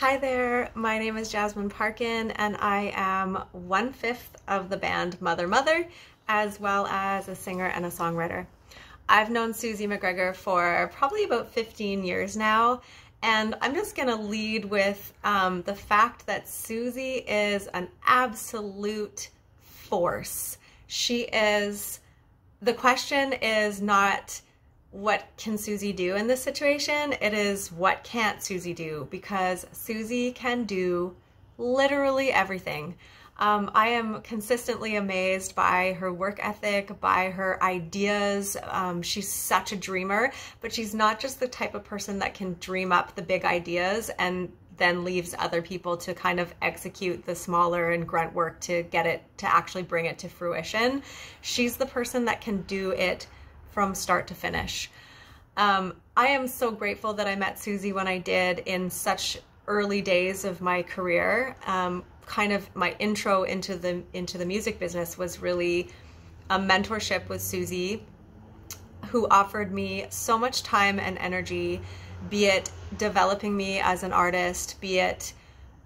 Hi there, my name is Jasmin Parkin and I am one fifth of the band Mother Mother, as well as a singer and a songwriter. I've known Susie McGregor for probably about 15 years now, and I'm just gonna lead with um, the fact that Susie is an absolute force. She is, the question is not, what can Susie do in this situation? It is what can't Susie do because Susie can do literally everything. Um, I am consistently amazed by her work ethic, by her ideas. Um, she's such a dreamer, but she's not just the type of person that can dream up the big ideas and then leaves other people to kind of execute the smaller and grunt work to get it to actually bring it to fruition. She's the person that can do it from start to finish. Um, I am so grateful that I met Susie when I did in such early days of my career. Um, kind of my intro into the into the music business was really a mentorship with Susie, who offered me so much time and energy, be it developing me as an artist, be it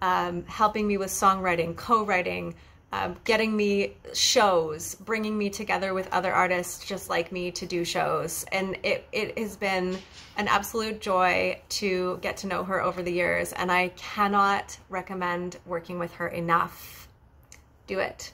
um, helping me with songwriting, co-writing, um, getting me shows, bringing me together with other artists just like me to do shows. And it, it has been an absolute joy to get to know her over the years. And I cannot recommend working with her enough. Do it.